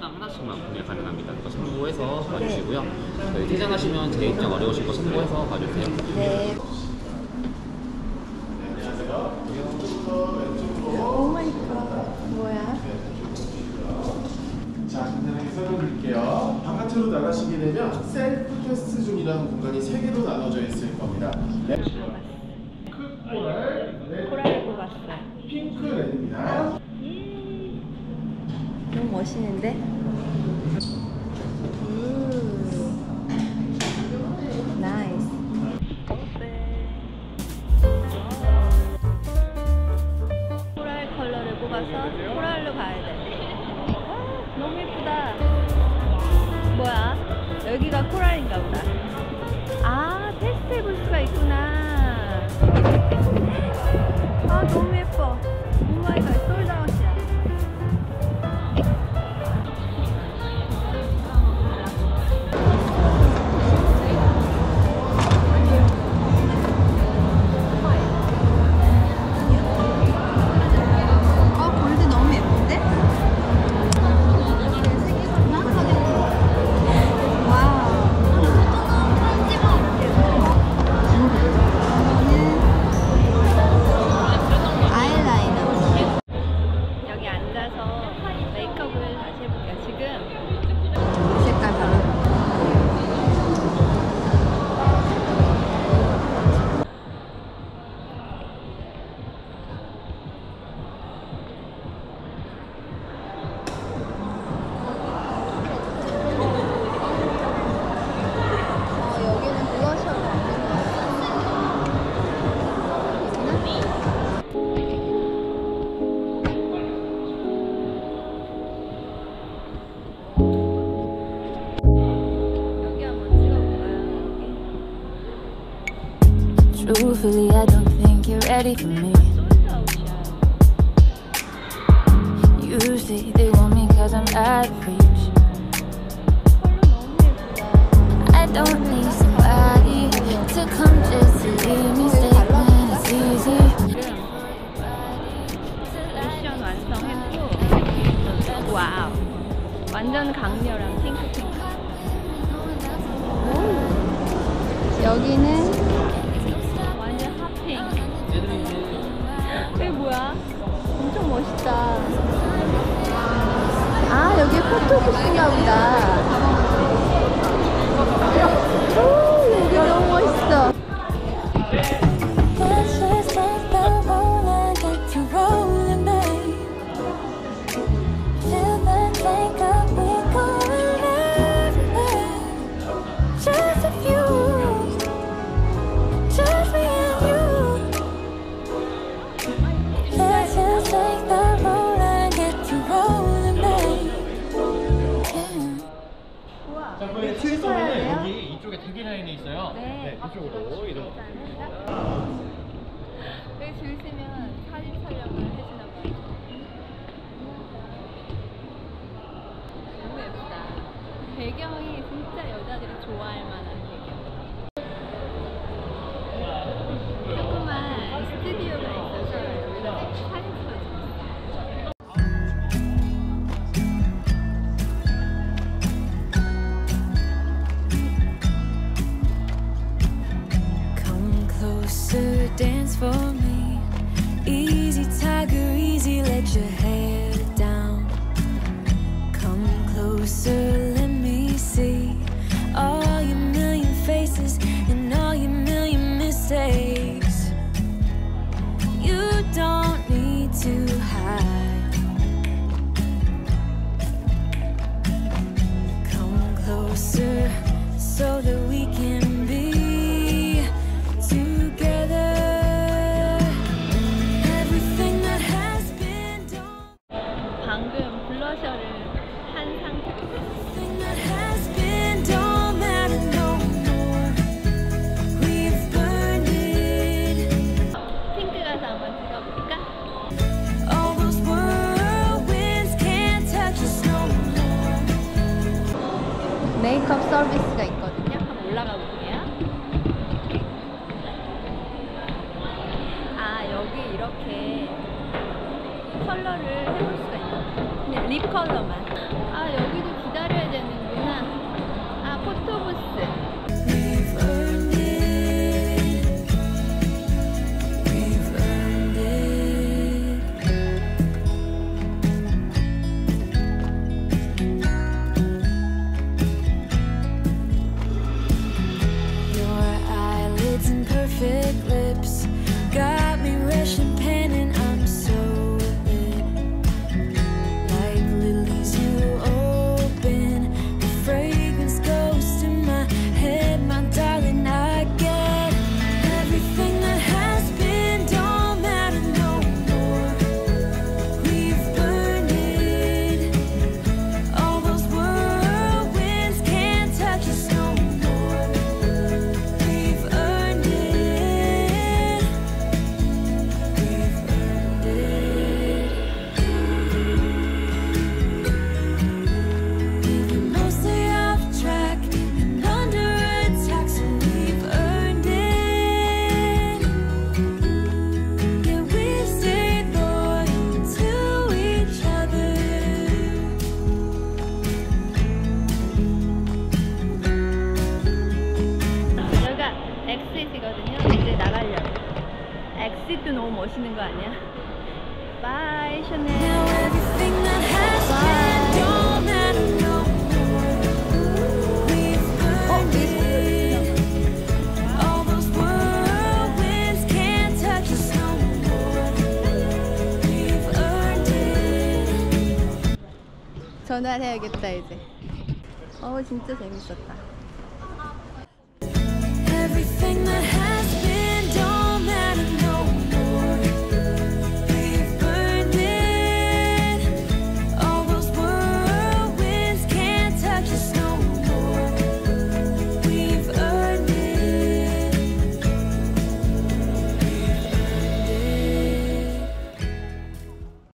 20%만 구매 가능합니다. 또 참고해서 봐주시고요. 저희 퇴장하시면 재입장 어려우신 거 참고해서 봐주세요. 네. Oh my God. 뭐야? 자, 간단하게 설명드릴게요. 바깥으로 나가시게 되면 셀프 테스트 존이라는 공간이 세 개로 나눠져 있을 겁니다. 네. 크 코랄, 레드, 코랄을 뽑았어. 핑크 레드입니다. 너무 멋있는데? 음. Nice. coral 컬러를 뽑아서 coral로 가야 돼. 와, 너무 예쁘다. 뭐야? 여기가 coral인가 보다. 아, Truthfully, I don't think you're ready for me. Usually they want me cause I'm out of reach. I don't need somebody to come just to leave me stay when it's easy. 와우 완전 강렬한 핑크핑크 여기는 포토부스인가 보다 있어요. 네. 이쪽으로 이동. 여기 줄 서면 사진 촬영을 해주나 봐요. 너무 예쁘다. 배경이 진짜 여자들이 좋아할 만한 Come dance for me. Easy, tiger, easy, let your hair down. Come closer, let me see 여기 이렇게 컬러를 해볼 수가 있는 그냥 네, 립 컬러만. 아 여기도 기다려야 되는구나. 아 포토부스. 전화해야겠다 이제 어우 진짜 재밌었다